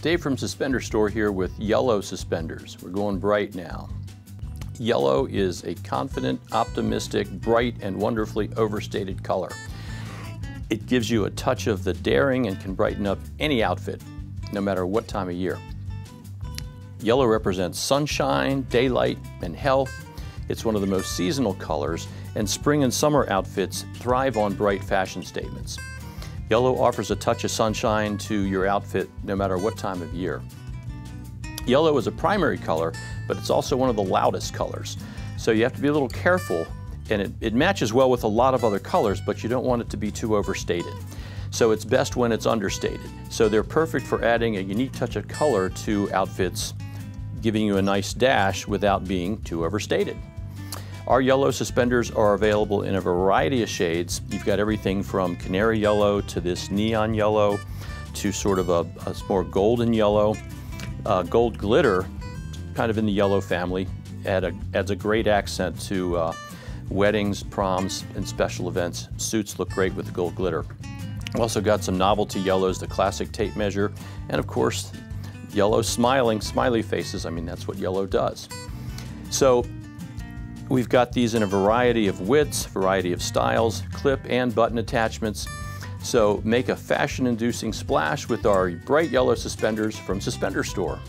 Dave from Suspender Store here with yellow suspenders. We're going bright now. Yellow is a confident, optimistic, bright, and wonderfully overstated color. It gives you a touch of the daring and can brighten up any outfit, no matter what time of year. Yellow represents sunshine, daylight, and health. It's one of the most seasonal colors, and spring and summer outfits thrive on bright fashion statements. Yellow offers a touch of sunshine to your outfit no matter what time of year. Yellow is a primary color, but it's also one of the loudest colors. So you have to be a little careful, and it, it matches well with a lot of other colors, but you don't want it to be too overstated. So it's best when it's understated. So they're perfect for adding a unique touch of color to outfits, giving you a nice dash without being too overstated. Our yellow suspenders are available in a variety of shades. You've got everything from canary yellow to this neon yellow to sort of a, a more golden yellow. Uh, gold glitter, kind of in the yellow family, add a, adds a great accent to uh, weddings, proms, and special events. Suits look great with the gold glitter. We've also got some novelty yellows, the classic tape measure, and of course, yellow smiling, smiley faces. I mean, that's what yellow does. So We've got these in a variety of widths, variety of styles, clip and button attachments. So make a fashion-inducing splash with our bright yellow suspenders from Suspender Store.